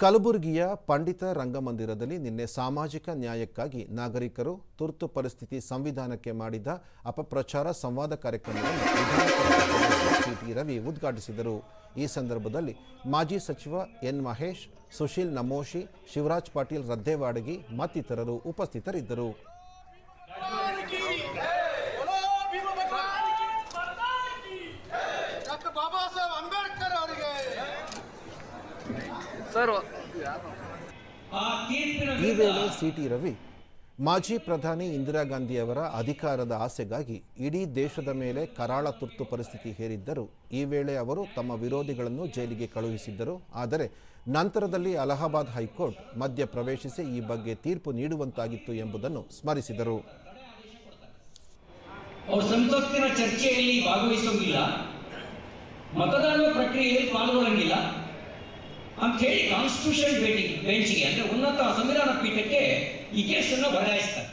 ಕಲಬುರಗಿಯ ಪಂಡಿತ ರಂಗಮಂದಿರದಲ್ಲಿ ನಿನ್ನೆ ಸಾಮಾಜಿಕ ನ್ಯಾಯಕ್ಕಾಗಿ ನಾಗರಿಕರು ತುರ್ತು ಪರಿಸ್ಥಿತಿ ಸಂವಿಧಾನಕ್ಕೆ ಮಾಡಿದ ಅಪಪ್ರಚಾರ ಸಂವಾದ ಕಾರ್ಯಕ್ರಮವನ್ನು ಸಿಟಿ ರವಿ ಉದ್ಘಾಟಿಸಿದರು. ಈ ಸಂದರ್ಭದಲ್ಲಿ ಮಾಜಿ ಸಚಿವ ಎನ್ ಮಹೇಶ್, ಸುಶೀಲ್ ನಮೋಶಿ, ಶಿವರಾಜ್ ಪಾಟೀಲ್ ರದ್ದೇವಾಡಗಿ ಮತ್ತಿತರರು ಉಪಸ್ಥಿತರಿದ್ದರು. ಬಾಬಾ ಸಾಹೇಬ್ ಅಂಬೇಡ್ಕರ್ ಈ ವೇಳೆ ಸಿಟಿ ರವಿ ಮಾಜಿ ಪ್ರಧಾನಿ ಇಂದಿರಾ ಗಾಂಧಿಯವರ ಅಧಿಕಾರದ ಆಸೆಗಾಗಿ ಇಡೀ ದೇಶದ ಮೇಲೆ ಕರಾಳ ತುರ್ತು ಪರಿಸ್ಥಿತಿ ಹೇರಿದ್ದರು ಈ ವೇಳೆ ಅವರು ತಮ್ಮ ವಿರೋಧಿಗಳನ್ನು ಜೈಲಿಗೆ ಕಳುಹಿಸಿದ್ದರು. ಆದರೆ ನಂತರದಲ್ಲಿ ಅಲಹಾಬಾದ್ ಹೈಕೋರ್ಟ್ ಮಧ್ಯ ಪ್ರವೇಶಿಸಿ ಈ ಬಗ್ಗೆ ತೀರ್ಪು ನೀಡುವಂತಾಗಿತ್ತು ಎಂಬುದನ್ನು ಸ್ಮರಿಸಿದರು. ಅವ್ರು ಸಂಸತ್ತಿನ ಚರ್ಚೆಯಲ್ಲಿ ಭಾಗವಹಿಸುವುದಿಲ್ಲ ಮತದಾನ ಪ್ರಕ್ರಿಯೆಯಲ್ಲಿ ಪಾಲ್ಗೊಳ್ಳಂಗಿಲ್ಲ. ಅಂತ ಹೇಳಿ ಕಾನ್ಸ್ಟಿಟ್ಯೂಷನ್ ಬೆಂಚಿಗೆ ಅಂದ್ರೆ ಉನ್ನತ ಸಂವಿಧಾನ ಪೀಠಕ್ಕೆ ಈ ಕೇಸನ್ನು ಬದಲಾಯಿಸ್ತಾರೆ